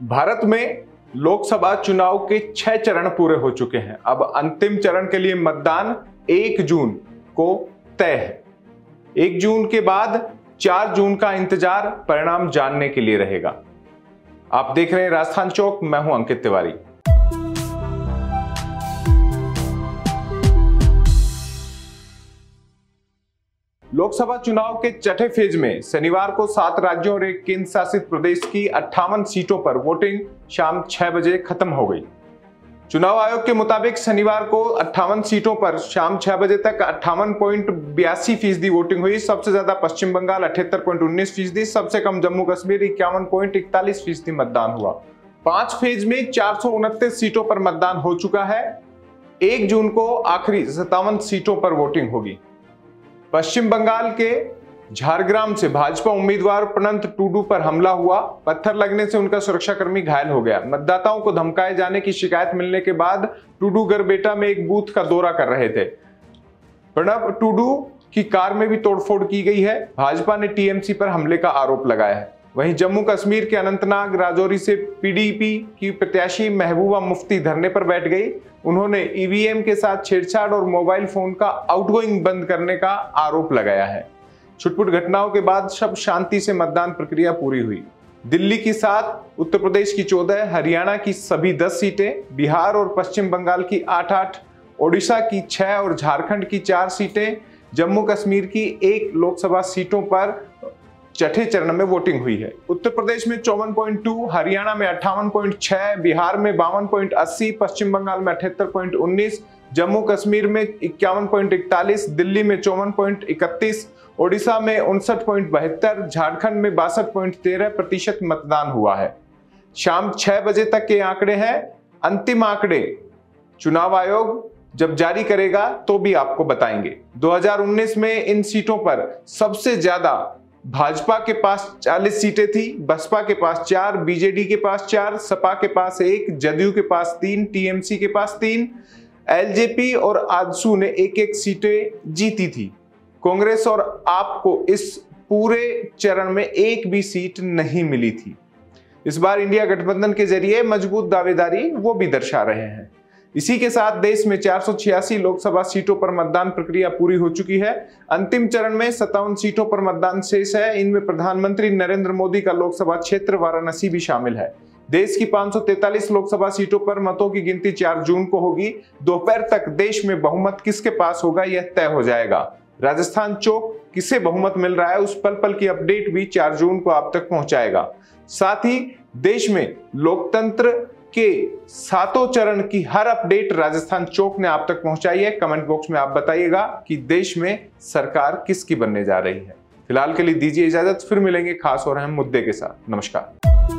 भारत में लोकसभा चुनाव के छह चरण पूरे हो चुके हैं। अब अंतिम चरण के लिए मतदान एक जून को तय है। एक जून के बाद चार जून का इंतज़ार परिणाम जानने के लिए रहेगा। आप देख रहे हैं राजस्थान चौक, मैं हूँ अंकित तिवारी। लोकसभा चुनाव के छठे फ़ेज़ में शनिवार को सात राज्यों और एक केंद्र शासित प्रदेश की अट्ठावन सीटों पर वोटिंग शाम छह बजे खत्म हो गई। चुनाव आयोग के मुताबिक शनिवार को अट्ठावन सीटों पर शाम छह बजे तक अट्ठावन पॉइंट बयासी फ़ीसदी वोटिंग हुई। सबसे ज़्यादा पश्चिम बंगाल अठहत्तर पॉइंट उन्नीस फ़ीसदी, सबसे कम जम्मू कश्मीर इक्यावन पॉइंट इकतालीस फ़ीसदी मतदान हुआ। पाँच फ़ेज़ में चार सौ उनतीस सीटों पर मतदान हो चुका है। एक जून को आखिरी सत्तावन सीटों पर वोटिंग होगी। पश्चिम बंगाल के झारग्राम से भाजपा उम्मीदवार प्रणंत टूडू पर हमला हुआ। पत्थर लगने से उनका सुरक्षाकर्मी घायल हो गया। मतदाताओं को धमकाए जाने की शिकायत मिलने के बाद टूडू गरबेटा में एक बूथ का दौरा कर रहे थे। प्रणब टूडू की कार में भी तोड़फोड़ की गई है। भाजपा ने टीएमसी पर हमले का आरोप लगाया है। वहीं जम्मू कश्मीर के अनंतनाग राजौरी से पीडीपी की प्रत्याशी महबूबा मुफ्ती धरने पर बैठ गई। उन्होंने ईवीएम के साथ छेड़छाड़ और मोबाइल फ़ोन का आउटगोइंग बंद करने का आरोप लगाया है। छुटपुट घटनाओं के बाद सब शांति से मतदान प्रक्रिया पूरी हुई। दिल्ली की सात, उत्तर प्रदेश की चौदह, हरियाणा की सभी दस सीटें, बिहार और पश्चिम बंगाल की आठ आठ, ओडिशा की छह और झारखंड की चार सीटें, जम्मू कश्मीर की एक लोकसभा सीटों पर छठे चरण में वोटिंग हुई है। उत्तर प्रदेश में चौवन पॉइंट टू हरियाणा में अट्ठावन पॉइंट छह, बिहार में बावन पश्चिम बंगाल में अठहत्तर जम्मू कश्मीर में इक्यावन दिल्ली में चौवन ओडिशा में उनसठ झारखंड में बासठ प्रतिशत मतदान हुआ है। शाम छह बजे तक के आंकड़े हैं। अंतिम आंकड़े, चुनाव आयोग जब जारी करेगा तो भी आपको बताएँगे। 2019 में इन सीटों पर सबसे ज़्यादा भाजपा के पास 40 सीटें थी, बसपा के पास चार, बीजेडी के पास चार, सपा के पास एक, जदयू के पास तीन, टीएमसी के पास तीन, एलजेपी और आजसू ने एक एक सीटें जीती थी। कांग्रेस और आपको इस पूरे चरण में एक भी सीट नहीं मिली थी। इस बार इंडिया गठबंधन के ज़रिए मज़बूत दावेदारी वो भी दर्शा रहे हैं। इसी के साथ देश में चार सौ छियासी लोकसभा सीटों पर मतदान प्रक्रिया पूरी हो चुकी है। अंतिम चरण में सत्तावन सीटों पर मतदान शेष है। इनमें प्रधानमंत्री नरेंद्र मोदी का लोकसभा क्षेत्र वाराणसी भी शामिल है। देश की 543 लोकसभा सीटों पर मतों की गिनती 4 जून को होगी। दोपहर तक देश में बहुमत किसके पास होगा, यह तय हो जाएगा। राजस्थान चौक किसे बहुमत मिल रहा है, उस पल पल की अपडेट भी 4 जून को आप तक पहुंचाएगा। साथ ही देश में लोकतंत्र के सातों चरण की हर अपडेट राजस्थान चौक ने आप तक पहुंचाई है। कमेंट बॉक्स में आप बताइएगा कि देश में सरकार किसकी बनने जा रही है। फ़िलहाल के लिए दीजिए इजाज़त, फिर मिलेंगे खास और अहम मुद्दे के साथ। नमस्कार।